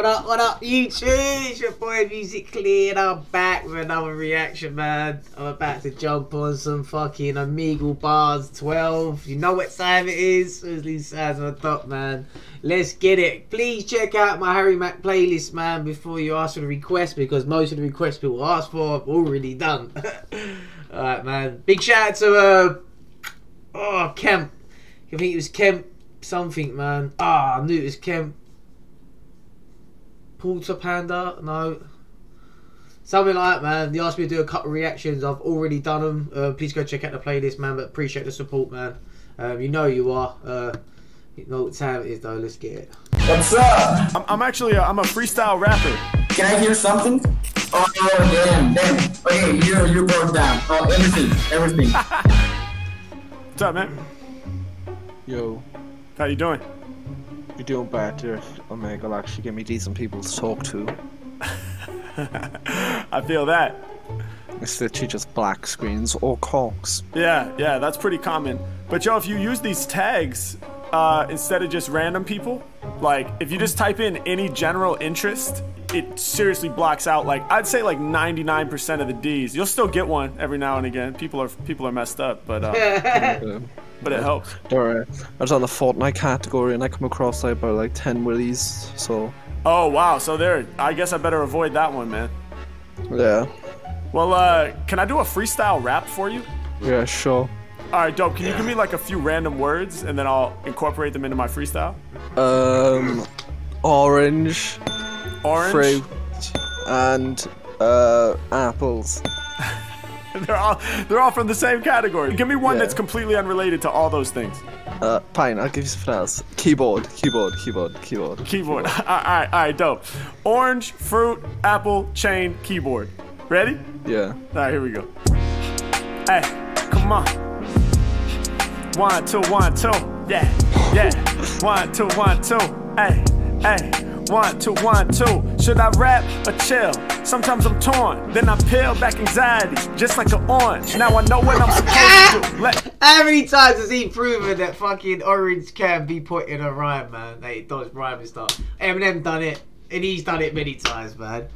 What up, what up, YouTube? It's your boy Musiclee, and I'm back with another reaction, man. I'm about to jump on some fucking Omegle Bars 12. You know what time it is? These sounds on top, man. Let's get it. Please check out my Harry Mack playlist, man, before you ask for the request, because most of the requests people ask for, I've already done. Alright, man. Big shout out to, uh, oh, Kemp. I think it was Kemp something, man. Ah, oh, I knew it was Kemp. Porter Panda? No. Something like that, man. They asked me to do a couple of reactions. I've already done them. Uh, please go check out the playlist, man. But appreciate the support, man. Um, you know you are. Uh, you know what time it is, though. Let's get it. What's up? I'm, I'm actually a, I'm a freestyle rapper. Can I hear something? Oh, damn, damn. Okay, you you broke down. Oh, everything, everything. What's up, man? Yo, How you doing? you're doing better. Omega will actually give me decent people to talk to. I feel that. It's literally just black screens or cocks. Yeah, yeah, that's pretty common. But yo, if you use these tags uh, instead of just random people, like if you just type in any general interest, it seriously blocks out like I'd say like 99% of the D's. You'll still get one every now and again. People are people are messed up, but uh, but it helps. Alright, I was on the Fortnite category and I come across like about like 10 willies, so Oh wow, so there. I guess I better avoid that one, man. yeah. Well, uh, can I do a freestyle rap for you? Yeah, sure. All right, dope. Can you give me like a few random words and then I'll incorporate them into my freestyle? Um, orange, Orange. fruit, and uh, apples. They're all they're all from the same category. Give me one Yeah. that's completely unrelated to all those things. Uh, fine, I'll give you something else. Keyboard, keyboard, keyboard, keyboard. Keyboard. all right, all right, dope. Orange, fruit, apple, chain, keyboard. Ready? Yeah. All right, here we go. Hey, come on. One, two, one, two. Yeah, yeah. One, two, one, two. Hey, hey. One, two, one, two. Should I rap or chill? Sometimes I'm torn. Then I peel back anxiety, just like an orange. Now I know what I'm supposed to do. Let How many times has he proven that fucking orange can be put in a rhyme, man? They does rhyme and stuff. Eminem done it, and he's done it many times, man.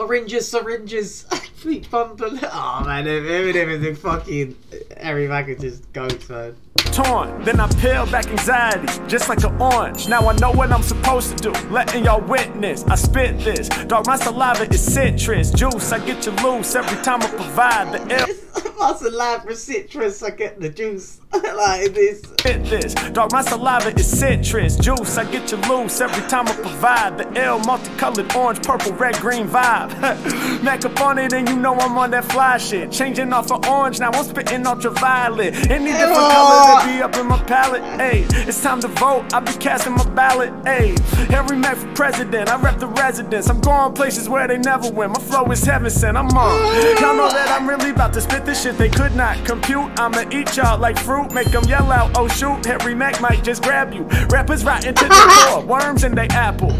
Oranges, syringes, feet bumper. Oh man, Eminem is a fucking every is just goats, man. torn. Then I peel back anxiety, just like an orange. Now I know what I'm supposed to do. Letting y'all witness, I spit this. Dog, my saliva is citrus juice. I get you loose every time I provide the ill. That's a line for citrus. I get the juice like this. Spit this. Dog, my saliva is citrus juice. I get you loose every time I provide the ill multicolored orange, purple, red, green vibe. Mac up on it and you know I'm on that fly shit. Changing off of orange, now I'm spitting ultraviolet. Any different color that be up in my palette. Hey, it's time to vote. I be casting my ballot. Hey, Harry Mack for president. I rep the residents. I'm going places where they never win. My flow is heaven sent. I'm on. Y'all know that I'm really about to spit this shit they could not compute. I'ma eat y'all like fruit, make them yell out, oh shoot. Harry Mack might just grab you. Rappers right into the core, worms in they apple.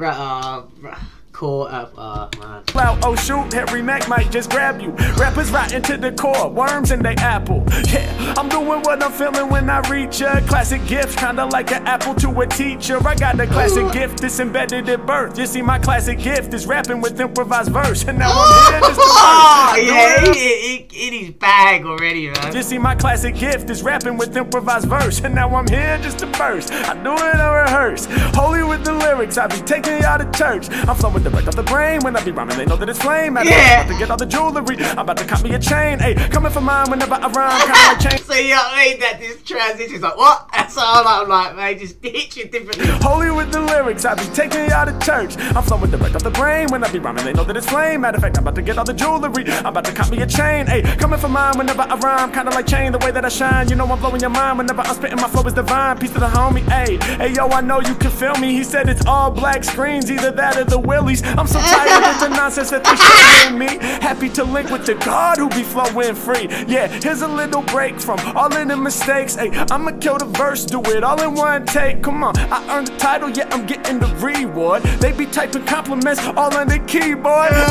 Uh, right. Caught up, uh, man. Loud, oh shoot, Harry Mack might just grab you. Rappers right into the core, worms in they apple. Yeah, I'm doing what I'm feeling when I reach a Classic gift, kinda like an apple to a teacher. I got a classic gift that's embedded at birth. You see, my classic gift is rapping with improvised verse, and now I'm here just to Oh, verse. yeah, Doing he, he, in his bag already, man. you see, my classic gift is rapping with improvised verse, and now I'm here just to burst. I do it on rehearse, holy with the lyrics. I be taking y'all to church. I'm flowing direct off the brain when I be rhyming. They know that it's flame. I'm Yeah. about to get all the jewelry. I'm about to cop me a chain. Hey, coming for mine whenever I rhyme, kinda like chain. So you know what I mean? That this transition's like, what? That's all I'm like, man. Just hit you differently. Holy with the lyrics, I be taking y'all to church. I'm flowing direct of the brain when I be rhyming. They know that it's flame. Matter of fact, I'm about to get all the jewelry. I'm about to cop me a chain. Hey, coming for mine whenever I rhyme, kinda like chain. The way that I shine, you know I'm blowing your mind whenever I'm spitting. My flow is divine. Peace to the homie. Hey, hey, yo, I know you can feel me. He said it's all black screens, either that or the willies. I'm so tired of the nonsense that they showing me. Happy to link with the God who be flowing free. Yeah, here's a little break from all of the mistakes. Hey, I'ma kill the verse, do it all in one take. Come on, I earned the title, yeah, I'm getting the reward. They be typing compliments all on the keyboard. Hey,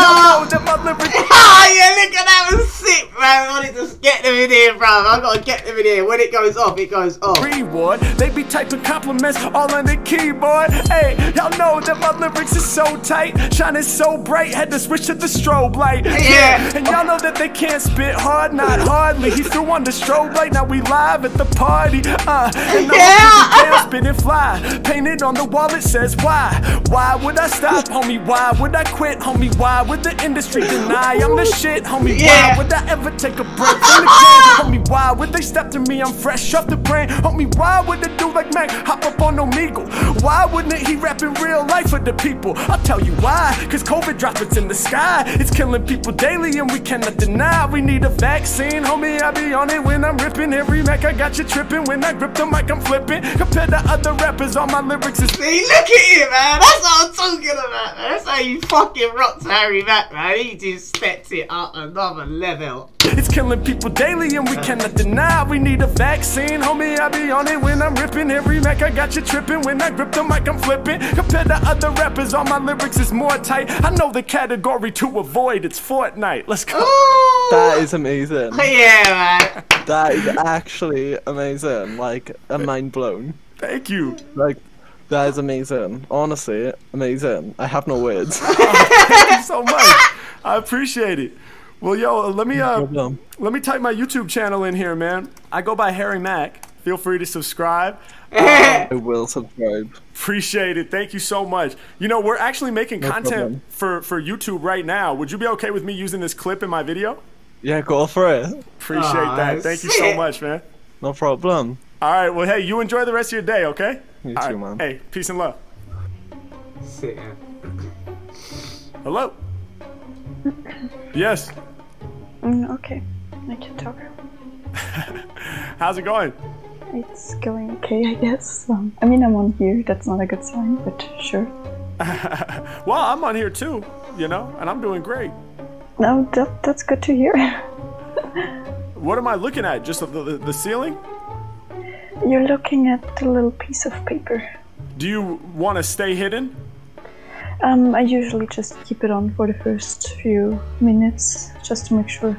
y'all know that my. Oh, yeah, look at that was sick, man. I need to get them in here, bro. I gotta get them in here. When it goes off, it goes off. reward. They be typing compliments all on the keyboard. Hey, y'all know that my lyrics is so tight, shining so bright, had to switch to the strobe light. Yeah. And y'all know that they can't spit hard, not hardly. He threw on the strobe light, now we live at the party. Uh, and Yeah. and fly. Painted on the wall, it says why. Why would I stop, homie? Why would I quit, homie? Why would the industry deny I'm the shit, homie? Yeah. Why would I ever take a break from the game, homie? Why would they step to me? I'm fresh off the brain, homie. Why would a dude like Mac hop up on Omegle? Why wouldn't he rap in real life for the people? I'll tell you why. Cause COVID droplets in the sky, it's killing people daily, and we cannot deny. We need a vaccine, homie. I be on it when I'm ripping every Mac. I got you tripping when I grip the mic. I'm flipping. Compared to other rappers, all my lyrics is See, look at you, man. That's what I'm talking about, man. That's how you fucking rocked Harry Mack, man. He just stepped it up another level. It's killing people daily and we cannot deny we need a vaccine. Homie, I be on it when I'm ripping every Mac. I got you tripping when I grip the mic, I'm flipping. Compared to other rappers, all my lyrics is more tight. I know the category to avoid, it's Fortnite. Let's go. Ooh. That is amazing. Yeah, man. That is actually amazing. Like, I'm mind blown. Thank you. Like, that is amazing. Honestly, amazing. I have no words. Thank you so much. I appreciate it. Well, yo, let me uh, problem. let me type my YouTube channel in here, man. I go by Harry Mack. Feel free to subscribe. I will subscribe. Appreciate it. Thank you so much. You know, we're actually making content problem. for for YouTube right now. Would you be okay with me using this clip in my video? Yeah, go for it. Appreciate Aw, that. Thank you so much, man. No problem. All right. Well, hey, you enjoy the rest of your day, okay? You All too, right, man. Hey, peace and love. Sit down. Hello. Yes. Mm, okay, I can talk. How's it going? It's going okay, I guess. Um, I mean, I'm on here. That's not a good sign, but sure. Well, I'm on here too, you know, and I'm doing great. No, that, that's good to hear. What am I looking at? Just the, the, the ceiling? You're looking at the little piece of paper. Do you want to stay hidden? Um, I usually just keep it on for the first few minutes, just to make sure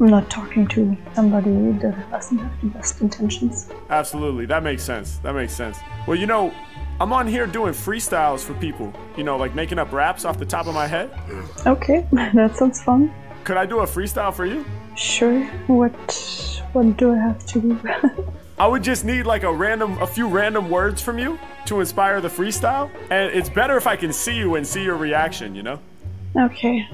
I'm not talking to somebody that doesn't have the best intentions. Absolutely. That makes sense. That makes sense. Well, you know, I'm on here doing freestyles for people, you know, like making up raps off the top of my head. Okay, that sounds fun. Could I do a freestyle for you? Sure. What what do I have to do? I would just need like a random, a few random words from you to inspire the freestyle. And it's better if I can see you and see your reaction, you know? okay.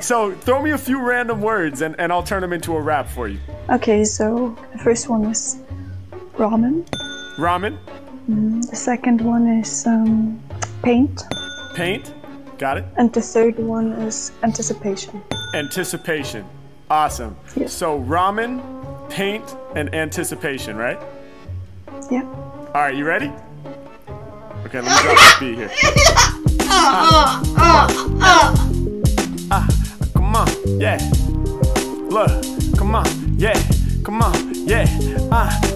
So throw me a few random words and, and I'll turn them into a rap for you. Okay, so the first one is ramen. Ramen, The second one is um, paint. paint, got it? And the third one is anticipation. Anticipation. Awesome. Yes. So ramen, paint, and anticipation, right? Yeah. All right, you ready? Okay, let me drop the beat here. Ah, come on, yeah. Look, come on, yeah.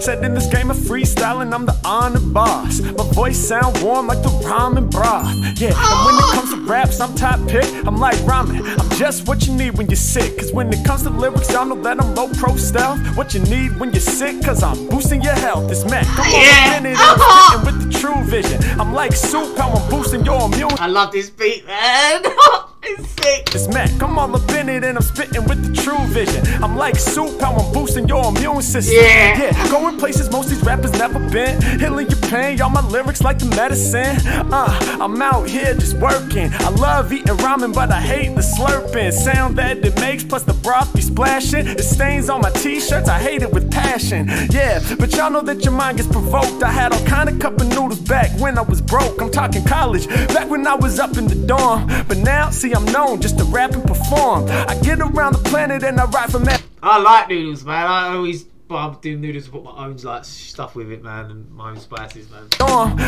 Said in this game of freestyling, I'm the honor boss. My voice sound warm like the ramen broth. Yeah, and when it comes to raps, I'm top pick. I'm like ramen. I'm just what you need when you're sick. Cause when it comes to lyrics, y'all know that I'm low pro stealth. What you need when you're sick, cause I'm boosting your health. It's Mac. Come on, Yeah. minute, I'm spitting with the true vision. I'm like soup, how I'm boosting your immune I love this beat, man. it's Mac. I'm all up in it and I'm spitting with the true vision. I'm like soup, how I'm boosting your immune system. Yeah. Yeah, going places most these rappers never been. Healing your pain, y'all my lyrics like the medicine. Uh, I'm out here just working. I love eating ramen, but I hate the slurping sound that it makes. Plus the broth be splashing. It stains on my t-shirts. I hate it with passion. Yeah, but y'all know that your mind gets provoked. I had all kind of cup of noodles back when I was broke. I'm talking college, back when I was up in the dorm. But now, see, I'm known just to rap and perform. I get around the planet and I ride from that. I like noodles, man. I always but I'm doing noodles to put my own like stuff with it, man, and my own spices, man.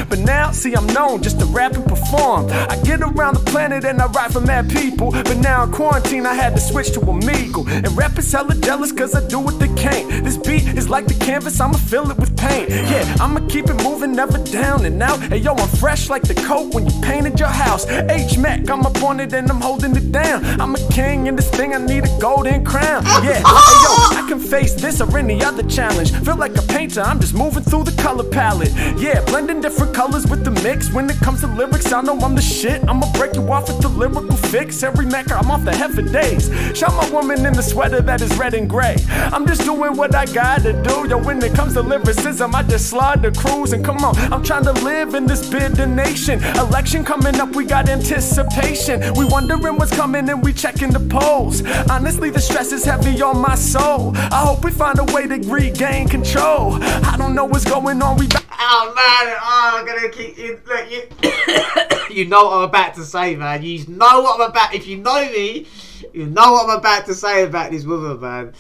But now, see, I'm known just to rap and perform. I get around the planet and I write for mad people. But now in quarantine, I had to switch to Omegle. And rappers hella jealous cause I do what they can't. This beat is like the canvas, I'ma fill it with paint. Yeah, I'ma keep it moving, never down and out. Hey yo, I'm fresh like the coat when you painted your house. H Mac, I'm up on it and I'm holding it down. I'm a king in this thing, I need a golden crown. Yeah, hey yo, I can face this or any other challenge. Feel like a painter, I'm just moving through the color palette. Yeah, blending different colors with the mix. When it comes to lyrics, I know I'm the shit. I'ma break you off with the lyrical fix. Every Mac, I'm off the head for days. Shout my woman in the sweater that is red and gray. I'm just doing what I gotta do. Yo, when it comes to lyricism, I just slide the cruise. And come on, I'm trying to live in this bitter nation. Election coming up, we got anticipation. We wondering what's coming and we checking the polls. Honestly, the stress is heavy on my soul. I hope we find a way to regain control. I don't know what's going on. We. Oh man, oh, I'm gonna keep you. Look, you, you know what I'm about to say, man. You know what I'm about. If you know me, you know what I'm about to say about this woman, man.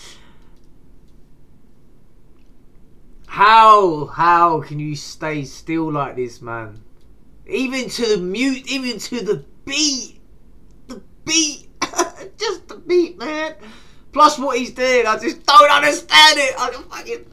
How, how can you stay still like this, man? Even to the mute, even to the beat, the beat, just the beat, man. Plus what he's doing, I just don't understand it. I fucking.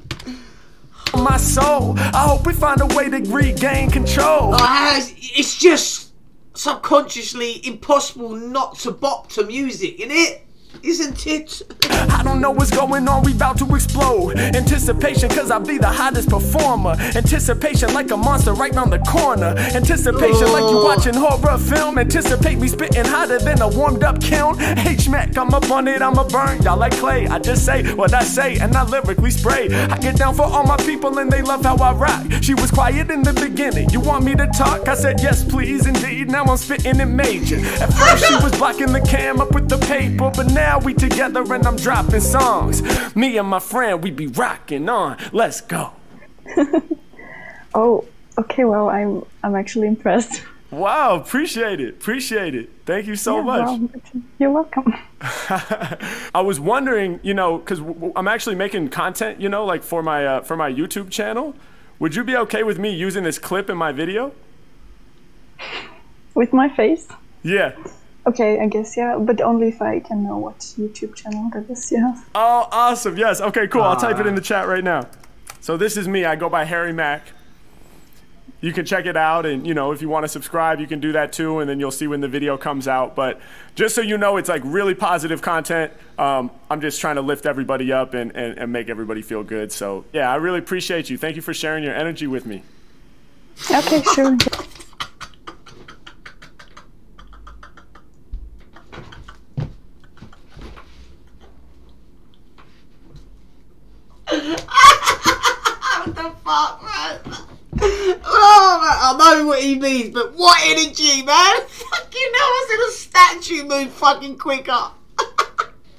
my soul. I hope we find a way to regain control. Uh, it's just subconsciously impossible not to bop to music, innit? Isn't it? I don't know what's going on, we about to explode. Anticipation, cause I'll be the hottest performer. Anticipation like a monster right round the corner. Anticipation like you oh. watching horror film. Anticipate me spitting hotter than a warmed up kiln. H Mac, I'm up on it, I'm a burn. Y'all like clay. I just say what I say and I lyrically spray. I get down for all my people and they love how I rock. She was quiet in the beginning. You want me to talk? I said yes, please, indeed. Now I'm spitting it major. At first she was blocking the cam up with the paper, but now we together and I'm dropping songs. Me and my friend, we be rocking on. Let's go. Oh, okay. Well, I'm I'm actually impressed. Wow, appreciate it. Appreciate it. Thank you so Yeah, much. well, you're welcome. I was wondering, you know, because I'm actually making content, you know, like for my uh, for my YouTube channel. Would you be okay with me using this clip in my video? With my face. Yeah. Okay, I guess yeah, but only if I can know what YouTube channel that is. Yeah. Oh, awesome. Yes. Okay, cool. I'll type it in the chat right now. So this is me. I go by Harry Mack. You can check it out, and you know, if you want to subscribe, you can do that too, and then you'll see when the video comes out. But just so you know, it's like really positive content. Um, I'm just trying to lift everybody up and, and, and make everybody feel good. So yeah, I really appreciate you. Thank you for sharing your energy with me. Okay, sure. What the fuck, man? Oh, man, I know what he means, but what energy, man? Fucking hell, I said a statue move fucking quicker.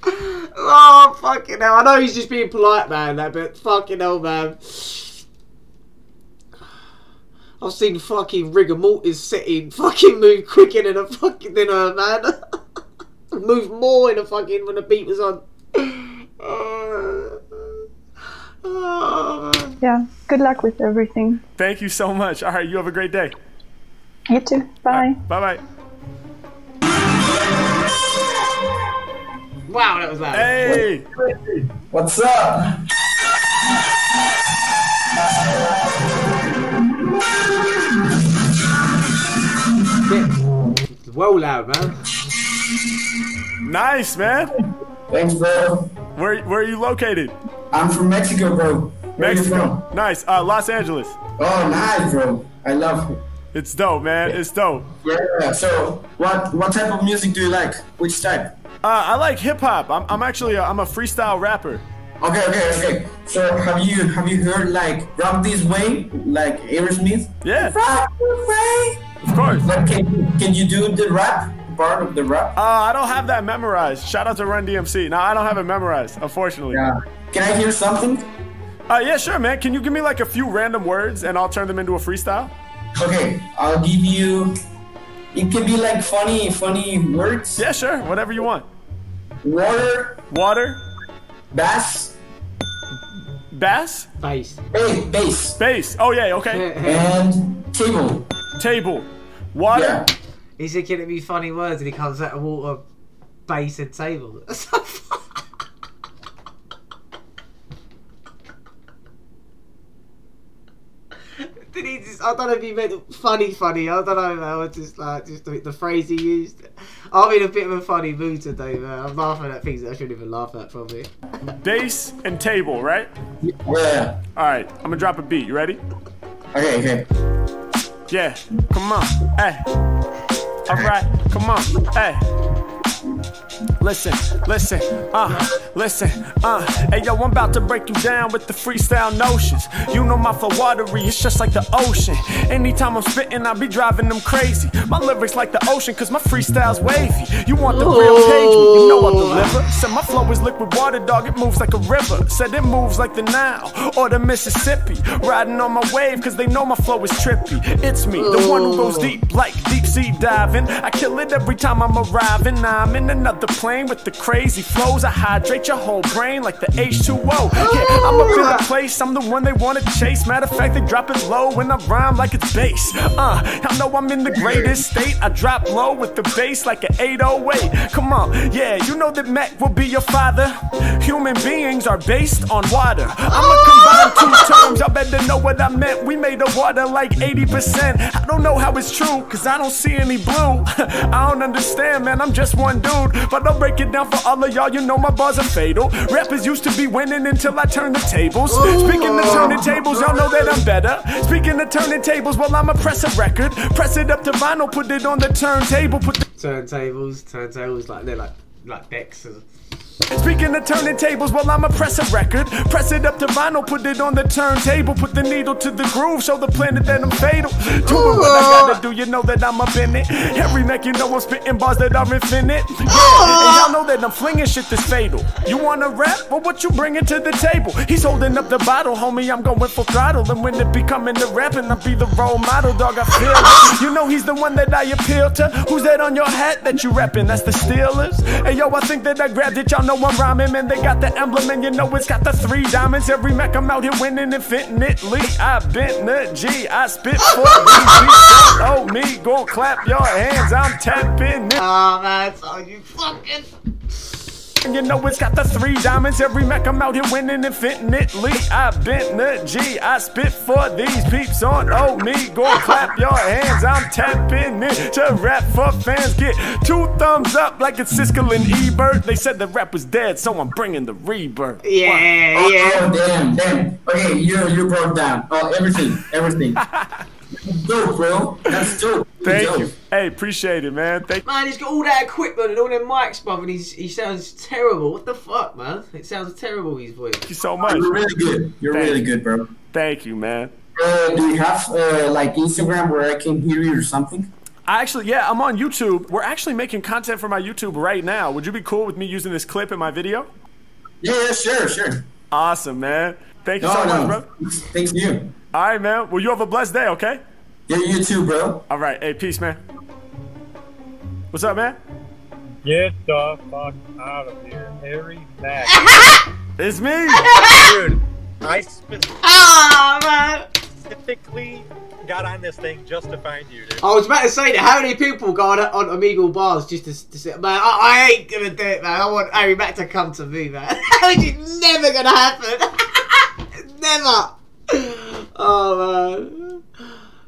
oh, fucking hell. I know he's just being polite, man, that, but fucking hell, man. I've seen fucking rigor mortis fucking move quicker than a fucking than a man. move more in a fucking when the beat was on. Oh. Ah. Yeah. Good luck with everything. Thank you so much. All right, you have a great day. You too. Bye. Bye bye. Wow, that was loud. Hey. What's up? Well loud, man. Nice, man. Thanks, bro. Where where are you located? I'm from Mexico, bro. Where are you Mexico. from? Nice. Uh, Los Angeles. Oh, nice, bro. I love it. It's dope, man. It's dope. Yeah. So, what what type of music do you like? Which type? Uh, I like hip hop. I'm, I'm actually a, I'm a freestyle rapper. Okay, okay, okay. So, have you have you heard like "Rock This Way" like Aerosmith? Yeah, Rock this way. of course. Like, can can you do the rap part of the rap? I don't have that memorized. Shout out to Run DMC. No, I don't have it memorized, unfortunately. Yeah. Can I hear something? Uh, yeah, sure, man. Can you give me like a few random words and I'll turn them into a freestyle? Okay, I'll give you. It could be like funny, funny words. Yeah, sure. Whatever you want. Water, Water, bass, Bass? Base. Hey, base. Base. Oh yeah, okay. And table. Table. Water. Yeah. He's looking at me funny words and he comes out of water, base and table. Did he just, I don't know if he meant funny, funny. I don't know, man. I just like just the, the phrase he used. I'm in a bit of a funny mood today, man. I'm laughing at things that I shouldn't even laugh at, probably. Base and table, right? Yeah. All right, I'm gonna drop a beat. You ready? Okay, okay. Yeah. Come on. Hey. All right. Come on. Hey. Listen, listen, uh, listen, uh. Hey yo, I'm about to break you down with the freestyle notions. You know my flow watery, it's just like the ocean. Anytime I'm spitting, I be driving them crazy. My lyrics like the ocean, cause my freestyle's wavy. You want the real cage, you know I deliver. Said my flow is liquid water, dog, it moves like a river. Said it moves like the Nile or the Mississippi. Riding on my wave, cause they know my flow is trippy. It's me, the one who goes deep like deep sea diving. I kill it every time I'm arriving. I'm in another plane with the crazy flows. I hydrate your whole brain like the H2O. Yeah, I'm up in the place, I'm the one they wanna chase. Matter of fact, they drop it low when I rhyme like it's bass. Uh, I know I'm in the greatest state. I drop low with the bass like an 808. Come on, yeah, you know that Mac will be your father. Human beings are based on water. I'ma combine two terms, y'all better know what I meant. We made the water like 80%. I don't know how it's true, cause I don't see any blue. I don't understand, man, I'm just one dude. But I'll break it down for all of y'all, you know my bars are fatal. Rappers used to be winning until I turn the tables. Speaking of turning tables, y'all know that I'm better. Speaking of turning tables, well, I'ma press a record. Press it up to vinyl, put it on the turntable, put the Turntables, turntables, like they're like like decks. Speaking of turning tables, well, I'ma press a record. Press it up to vinyl, put it on the turntable. Put the needle to the groove, show the planet that I'm fatal. Doing what I gotta do, you know that I'm up in it. Every neck, you know I'm spitting bars that are infinite. Yeah, and y'all know that I'm flinging shit that's fatal. You wanna rap? Well, what you bringing to the table? He's holding up the bottle, homie, I'm going full throttle. And when it be coming to rapping, I'll be the role model, dog, I feel it. You know he's the one that I appeal to. Who's that on your hat that you rapping? That's the Steelers. Hey, yo, I think that I grabbed it, y'all know I'm rhyming, man. They got the emblem, and you know it's got the three diamonds. Every Mac I'm out here winning infinitely. I bent the G, I spit for me. Oh, me, go clap your hands, I'm tapping it. Oh man, so you fucking. And you know it's got the three diamonds. Every Mac I'm out here winning infinitely. I bent the G, I spit for these peeps on Oh me. Go clap your hands, I'm tapping it to rap for fans. Get two thumbs up like it's Siskel and Ebert. They said the rap was dead, so I'm bringing the rebirth. Yeah, Oh, yeah. oh, damn, damn. Okay, you you broke down. Oh, everything, everything. dope, bro. That's dope. Thank dope. you. Hey, appreciate it, man. Thank Man, he's got all that equipment and all them mics, bruv, and he's, he sounds terrible. What the fuck, man? It sounds terrible, his voice. Thank you so much. You're really good. You're Thank really you. good, bro. Thank you, man. Uh, do you have uh, like Instagram where I can hear you or something? I actually, yeah, I'm on YouTube. We're actually making content for my YouTube right now. Would you be cool with me using this clip in my video? Yeah, yeah, sure, sure. Awesome, man. Thank you No, so much, no. bro. Thanks to you. All right, man. Well, you have a blessed day, okay? Yeah, you too, bro. All right. Hey, peace, man. What's up, man? Get the fuck out of here, Harry Mack. It's me. Dude, I Ah, man! specifically got on this thing just to find you, dude. I was about to say that. How many people got on, on Omegle bars just to, to say, man, I, I ain't gonna do it, man. I want Harry Mack to come to me, man. Which is never gonna happen. never. Oh, man.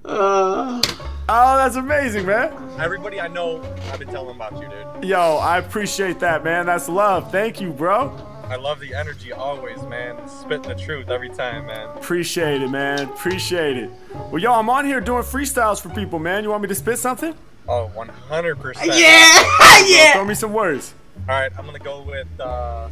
Uh, Oh, that's amazing, man. Everybody I know, I've been telling about you, dude. Yo, I appreciate that, man. That's love. Thank you, bro. I love the energy always, man. Spitting the truth every time, man. Appreciate it, man. Appreciate it. Well, yo, I'm on here doing freestyles for people, man. You want me to spit something? Oh, 100%. yeah! yeah! Throw me some words. All right, I'm gonna go with. Uh,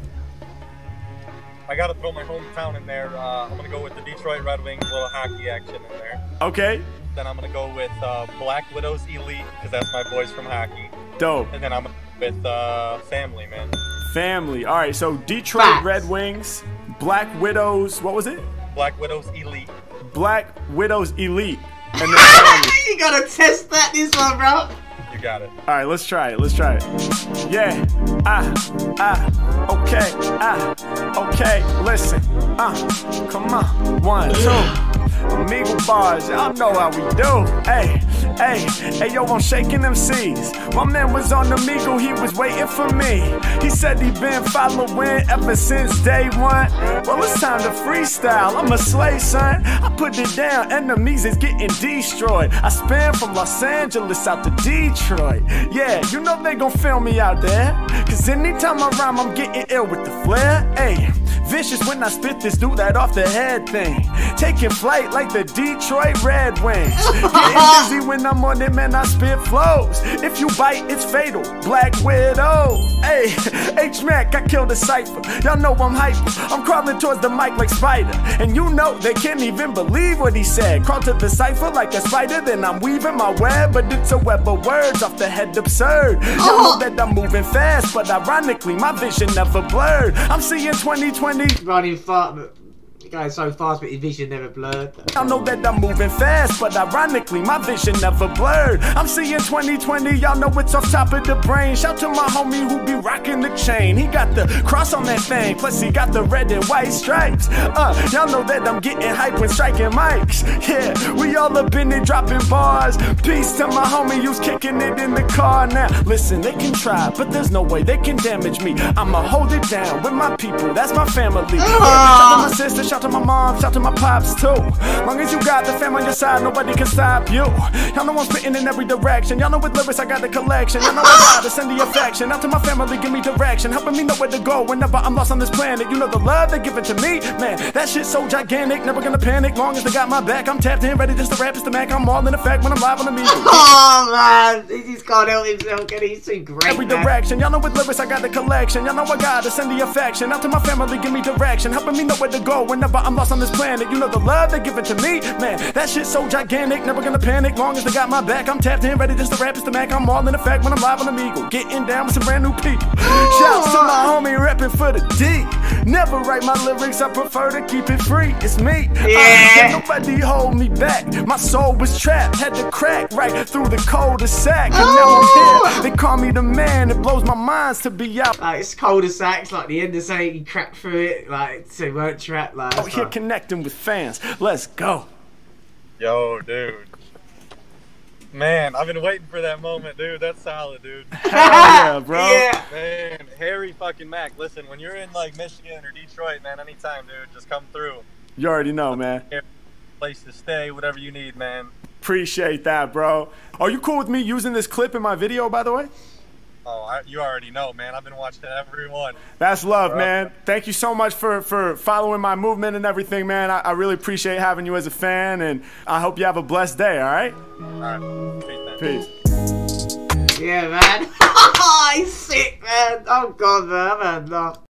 I gotta throw my hometown in there. Uh, I'm gonna go with the Detroit Red Wings, little hockey action in there. Okay. Then I'm gonna go with uh, Black Widows Elite, because that's my boys from hockey. Dope. And then I'm gonna go with uh, Family, man. Family. All right. So Detroit Facts. Red Wings, Black Widows. What was it? Black Widows Elite. Black Widows Elite. And then you gotta test that this one, bro. You got it. All right, let's try it. Let's try it. Yeah. Ah, ah. Okay, ah, okay, listen, uh, come on, one, two. Omegle bars, y'all know how we do. Hey, hey, hey, yo, I'm shaking them C's. My man was on the Migo, he was waiting for me. He said he been following ever since day one. Well, it's time to freestyle. I'm a slay, son. I put it down, enemies is getting destroyed. I span from Los Angeles out to Detroit. Yeah, you know they gon' film me out there. Cause anytime I rhyme, I'm getting ill with the flair. Hey, vicious when I spit this, do that off the head thing. Taking flight like the Detroit Red Wings. Getting busy when I'm on it, man, I spit flows. If you bite, it's fatal. Black Widow. Hey, H Mac, I killed a cipher. Y'all know I'm hyper. I'm crawling towards the mic like Spider. And you know they can't even believe what he said. Crawl to the cipher like a spider, then I'm weaving my web. But it's a web of words off the head absurd. Y'all know oh. that I'm moving fast, but ironically, my vision never blurred. I'm seeing 2020. Running fast, going so fast, but vision never blurred. I know that I'm moving fast, but ironically, my vision never blurred. I'm seeing 2020, y'all know it's off top of the brain. Shout to my homie who be rocking the chain. He got the cross on that thing, plus he got the red and white stripes. Uh, y'all know that I'm getting hype when striking mics. Yeah, we all up in it dropping bars. Peace to my homie who's kicking it in the car now. Listen, they can try, but there's no way they can damage me. I'ma hold it down with my people, that's my family. Yeah, shout to my sister, shout to my mom, shout to my pops too. Long as you got the fam on your side, nobody can stop you. Y'all know I'm spitting in every direction. Y'all know with lyrics I got the collection. Y'all know I gotta send the affection out to my family, give me direction, helping me know where to go whenever I'm lost on this planet. You know the love they give it to me, man. That shit's so gigantic, never gonna panic. Long as they got my back, I'm tapped in, ready just to rap. It's the Mac. I'm all in effect when I'm live on the music. Oh man, he just can't help himself, and he's too great. Every man. direction, y'all know with lyrics I got the collection. Y'all know I gotta send the affection out to my family, give me direction, helping me know where to go whenever I'm lost on this planet. You know the love they give it to me, man. That shit's so gigantic, never gonna panic. Long as they got my back, I'm tapped in, ready just to rap. It's the Mac. I'm all in effect when I'm live on the Eagle, getting down with some brand new people. Shouts to my homie repping for the D. Never write my lyrics, I prefer to keep it free. It's me. Yeah. nobody hold me back. My soul was trapped, had to crack right through the cul-de-sac, and now I'm oh. here. They call me the man. It blows my mind to be out. Like it's cul-de-sacs, like the end of saying you cracked through it, like you weren't trapped. Like, out here connecting with fans. Let's go. Yo, dude. Man, I've been waiting for that moment, dude. That's solid, dude. Hell yeah, bro. Yeah. Man, Harry fucking Mac. Listen, when you're in like Michigan or Detroit, man, anytime, dude, just come through. You already know, man. Place to stay, whatever you need, man. Appreciate that, bro. Are you cool with me using this clip in my video, by the way? Oh, I, you already know, man. I've been watching everyone. That's love, Bro. man. Thank you so much for, for following my movement and everything, man. I, I really appreciate having you as a fan, and I hope you have a blessed day, all right? All right, peace, man. Peace. Yeah, man. he's sick, man. Oh god, man. I'm had enough.